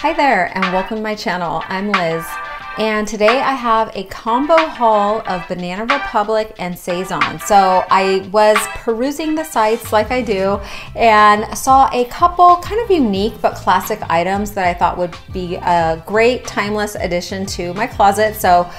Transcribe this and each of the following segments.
Hi there and welcome to my channel. I'm Liz and today I have a combo haul of Banana Republic and Sézane. So I was perusing the sites like I do and saw a couple kind of unique but classic items that I thought would be a great timeless addition to my closet. So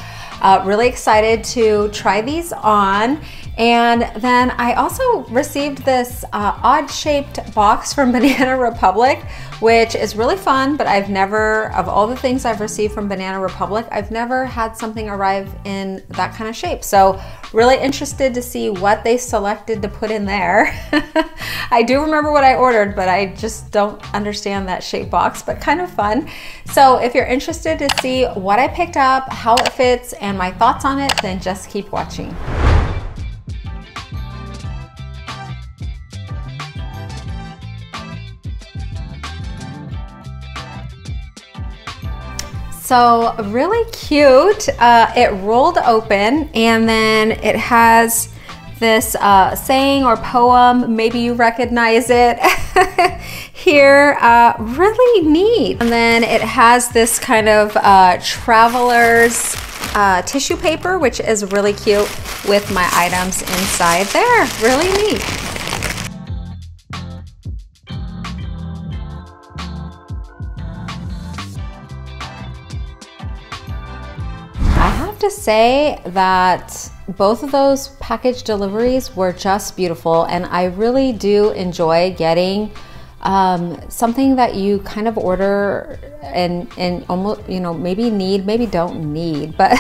uh, really excited to try these on and then I also received this uh, odd shaped box from Banana Republic, which is really fun, but I've never, of all the things I've received from Banana Republic, I've never had something arrive in that kind of shape. So really interested to see what they selected to put in there. I do remember what I ordered, but I just don't understand that shape box, but kind of fun. So if you're interested to see what I picked up, how it fits, and my thoughts on it, then just keep watching. So really cute. Uh, it rolled open and then it has this uh, saying or poem, maybe you recognize it here, uh, really neat. And then it has this kind of uh, traveler's uh, tissue paper, which is really cute with my items inside there, really neat. Say that both of those package deliveries were just beautiful, and I really do enjoy getting um, something that you kind of order and and almost you know maybe need maybe don't need but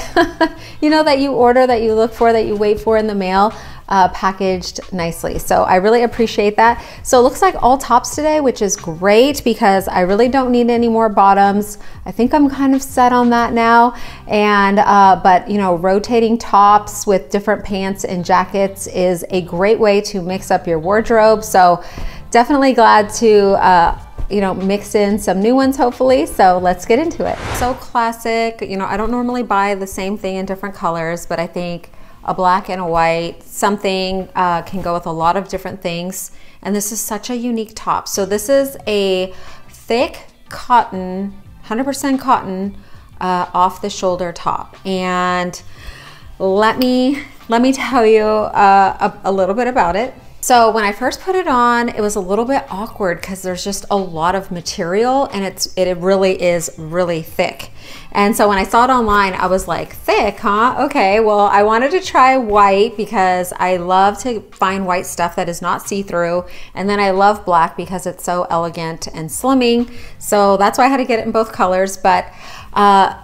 you know that you order that you look for that you wait for in the mail uh, packaged nicely. So I really appreciate that. So it looks like all tops today which is great because I really don't need any more bottoms. I think I'm kind of set on that now. And uh, but you know rotating tops with different pants and jackets is a great way to mix up your wardrobe. So definitely glad to uh, you know, mix in some new ones hopefully. So let's get into it. So classic, you know, I don't normally buy the same thing in different colors, but I think a black and a white, something uh, can go with a lot of different things. And this is such a unique top. So this is a thick cotton, 100% cotton uh, off the shoulder top. And let me, let me tell you uh, a, a little bit about it. So when I first put it on, it was a little bit awkward because there's just a lot of material and it's it really is really thick. And so when I saw it online, I was like, thick, huh? Okay, well, I wanted to try white because I love to find white stuff that is not see-through. And then I love black because it's so elegant and slimming. So that's why I had to get it in both colors. But uh,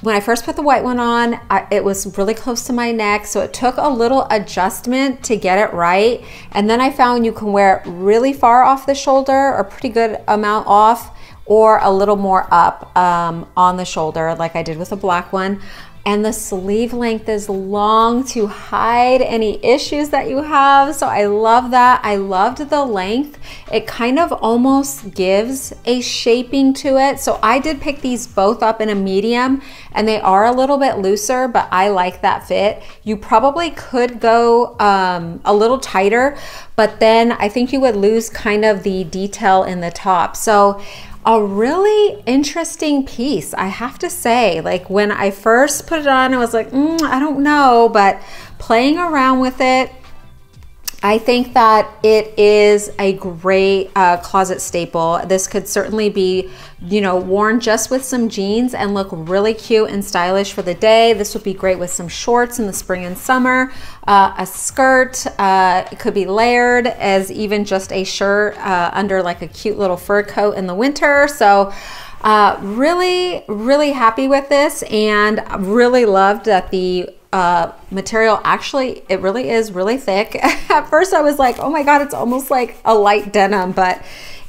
when I first put the white one on, I, it was really close to my neck, so it took a little adjustment to get it right. And then I found you can wear it really far off the shoulder, or pretty good amount off, or a little more up um, on the shoulder, like I did with the black one and the sleeve length is long to hide any issues that you have. So I love that. I loved the length. It kind of almost gives a shaping to it. So I did pick these both up in a medium and they are a little bit looser, but I like that fit. You probably could go um, a little tighter, but then I think you would lose kind of the detail in the top. So a really interesting piece, I have to say. Like when I first put it on, I was like, mm, I don't know, but playing around with it, I think that it is a great uh, closet staple. This could certainly be, you know, worn just with some jeans and look really cute and stylish for the day. This would be great with some shorts in the spring and summer. Uh, a skirt, uh, it could be layered as even just a shirt uh, under like a cute little fur coat in the winter. So uh, really, really happy with this and really loved that the uh, material. Actually it really is really thick. At first i was like oh my god it's almost like a light denim but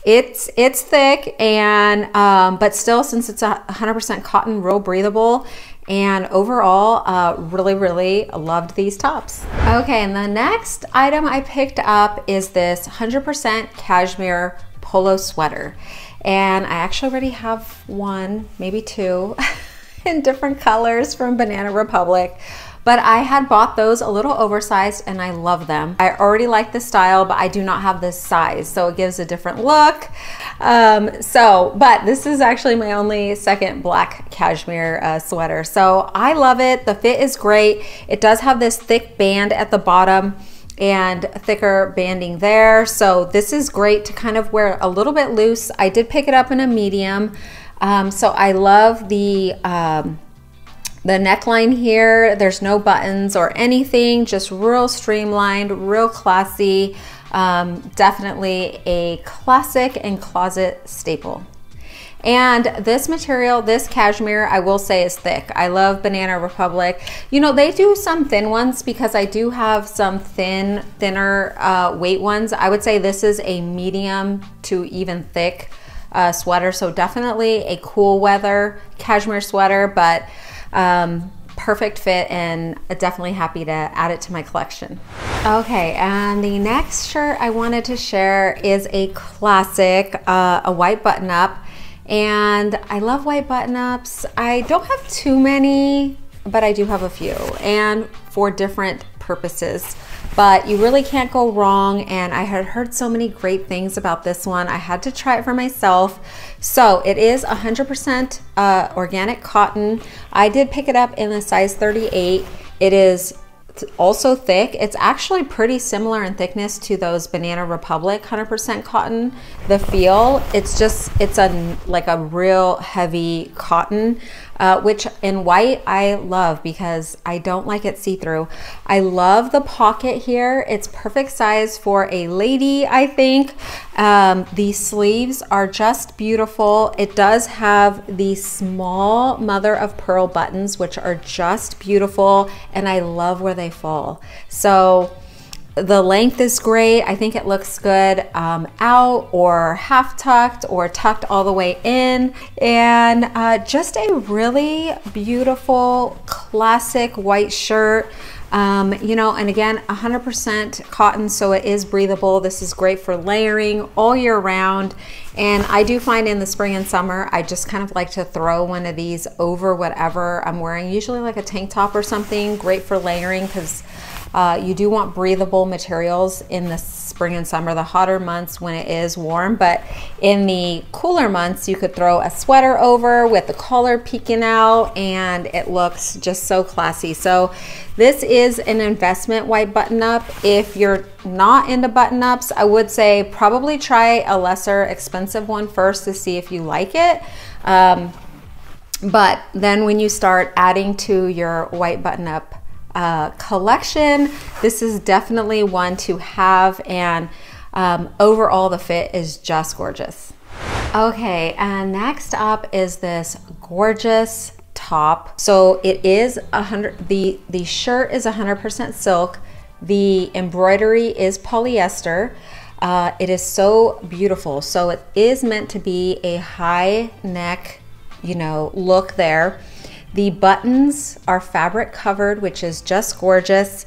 it's it's thick and um, but still since it's a 100% cotton real breathable. And overall uh, really really loved these tops. Okay and the next item i picked up is this 100% cashmere polo sweater. And i actually already have one maybe two in different colors from banana republic but I had bought those a little oversized and I love them. I already like the style, but I do not have this size, so it gives a different look. Um, so, but this is actually my only second black cashmere uh, sweater. So I love it. The fit is great. It does have this thick band at the bottom and thicker banding there. So this is great to kind of wear a little bit loose. I did pick it up in a medium. Um, so I love the, um, the neckline here. There's no buttons or anything, just real streamlined, real classy. Um, definitely a classic and closet staple. And this material, this cashmere, I will say is thick. I love Banana Republic. You know, they do some thin ones because I do have some thin, thinner uh, weight ones. I would say this is a medium to even thick uh, sweater. So definitely a cool weather cashmere sweater, but um, perfect fit and definitely happy to add it to my collection. Okay, and the next shirt I wanted to share is a classic, uh, a white button up. And I love white button ups. I don't have too many, but I do have a few and for different purposes. But you really can't go wrong. And I had heard so many great things about this one. I had to try it for myself. So it is 100% uh, organic cotton. I did pick it up in a size 38. It is also thick. It's actually pretty similar in thickness to those Banana Republic 100% cotton. The feel, it's just, it's a like a real heavy cotton, uh, which in white I love because I don't like it see-through. I love the pocket here. It's perfect size for a lady, I think. Um, the sleeves are just beautiful. It does have the small mother of pearl buttons, which are just beautiful. And I love where they fall. So the length is great. I think it looks good um, out or half tucked or tucked all the way in. And uh, just a really beautiful classic white shirt. Um, you know, and again, 100% cotton, so it is breathable. This is great for layering all year round. And I do find in the spring and summer, I just kind of like to throw one of these over whatever I'm wearing, usually like a tank top or something. Great for layering because uh, you do want breathable materials in the spring and summer, the hotter months when it is warm, but in the cooler months, you could throw a sweater over with the collar peeking out and it looks just so classy. So this is an investment white button up. If you're not into button ups, I would say probably try a lesser expensive one first to see if you like it. Um, but then when you start adding to your white button up uh, collection. This is definitely one to have and um, overall the fit is just gorgeous. Okay, and next up is this gorgeous top. So it is a hundred, the, the shirt is 100% silk. The embroidery is polyester. Uh, it is so beautiful. So it is meant to be a high neck, you know, look there. The buttons are fabric covered, which is just gorgeous.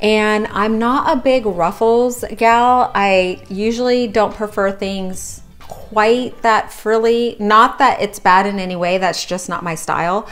And I'm not a big ruffles gal. I usually don't prefer things quite that frilly. Not that it's bad in any way, that's just not my style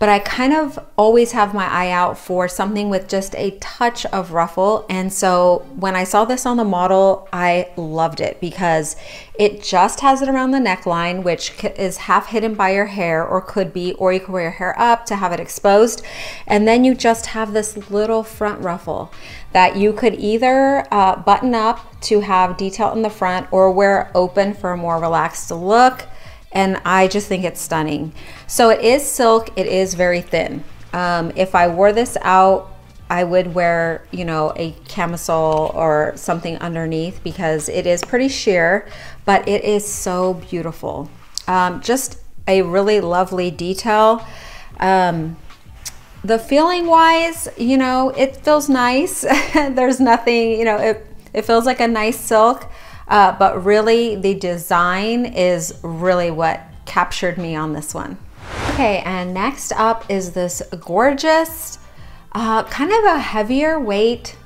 but I kind of always have my eye out for something with just a touch of ruffle. And so when I saw this on the model, I loved it because it just has it around the neckline, which is half hidden by your hair or could be, or you can wear your hair up to have it exposed. And then you just have this little front ruffle that you could either uh, button up to have detail in the front or wear open for a more relaxed look and I just think it's stunning. So it is silk, it is very thin. Um, if I wore this out, I would wear, you know, a camisole or something underneath because it is pretty sheer, but it is so beautiful. Um, just a really lovely detail. Um, the feeling wise, you know, it feels nice. There's nothing, you know, it, it feels like a nice silk. Uh, but really the design is really what captured me on this one. Okay, and next up is this gorgeous, uh, kind of a heavier weight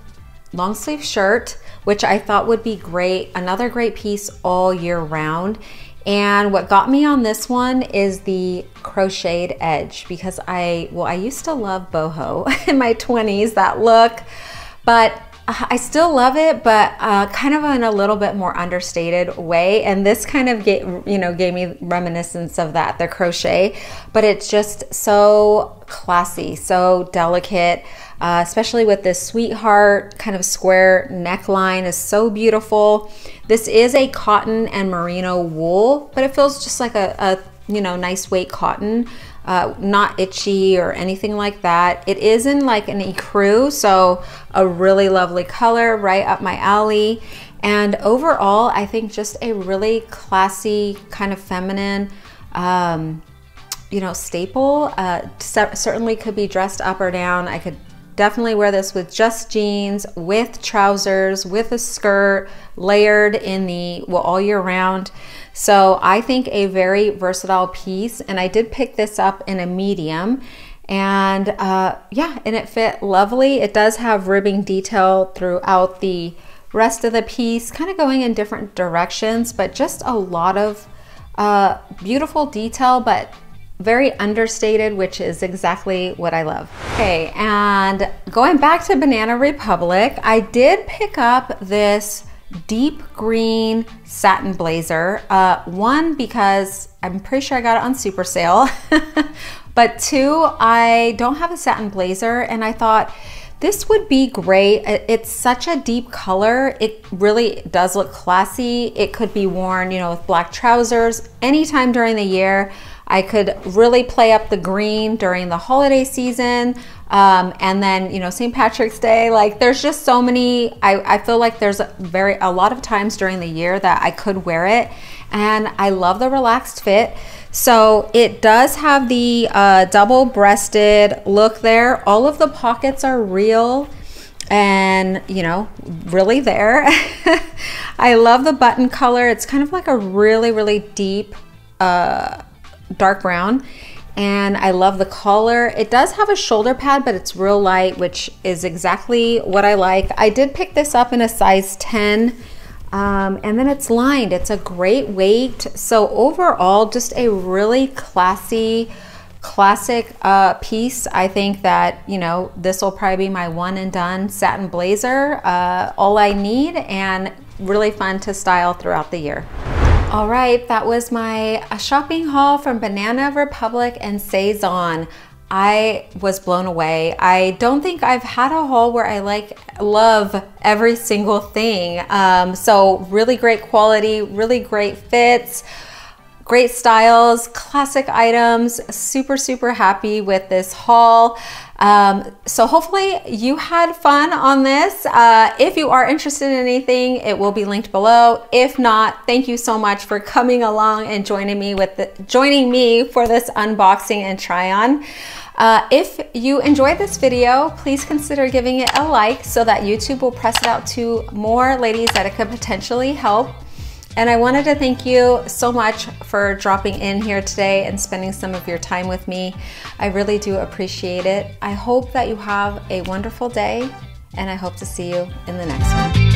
long sleeve shirt, which I thought would be great. Another great piece all year round. And what got me on this one is the crocheted edge because I, well, I used to love boho in my 20s, that look, but I still love it, but uh, kind of in a little bit more understated way. And this kind of gave, you know, gave me reminiscence of that, the crochet, but it's just so classy, so delicate, uh, especially with this sweetheart kind of square neckline is so beautiful. This is a cotton and merino wool, but it feels just like a, a you know, nice weight cotton uh, not itchy or anything like that. It is in like an ecru, so a really lovely color, right up my alley. And overall, I think just a really classy, kind of feminine, um, you know, staple. Uh, certainly could be dressed up or down. I could definitely wear this with just jeans, with trousers, with a skirt, layered in the, well, all year round. So I think a very versatile piece and I did pick this up in a medium and uh, yeah, and it fit lovely. It does have ribbing detail throughout the rest of the piece, kind of going in different directions, but just a lot of uh, beautiful detail, but very understated, which is exactly what I love. Okay, and going back to Banana Republic, I did pick up this deep green satin blazer. Uh, one, because I'm pretty sure I got it on super sale. but two, I don't have a satin blazer and I thought this would be great. It's such a deep color. It really does look classy. It could be worn, you know, with black trousers anytime during the year. I could really play up the green during the holiday season. Um, and then, you know, St. Patrick's Day, like there's just so many, I, I feel like there's a very, a lot of times during the year that I could wear it. And I love the relaxed fit. So it does have the uh, double breasted look there. All of the pockets are real and you know really there I love the button color it's kind of like a really really deep uh, dark brown and I love the collar. It does have a shoulder pad, but it's real light, which is exactly what I like. I did pick this up in a size 10, um, and then it's lined. It's a great weight. So overall, just a really classy, classic uh, piece. I think that, you know, this will probably be my one and done satin blazer. Uh, all I need and really fun to style throughout the year. All right, that was my shopping haul from Banana Republic and Sézane. I was blown away. I don't think I've had a haul where I like love every single thing. Um, so really great quality, really great fits, great styles, classic items. Super, super happy with this haul. Um, so hopefully you had fun on this. Uh, if you are interested in anything, it will be linked below. If not, thank you so much for coming along and joining me with the, joining me for this unboxing and try on. Uh, if you enjoyed this video, please consider giving it a like so that YouTube will press it out to more ladies that it could potentially help. And I wanted to thank you so much for dropping in here today and spending some of your time with me. I really do appreciate it. I hope that you have a wonderful day and I hope to see you in the next one.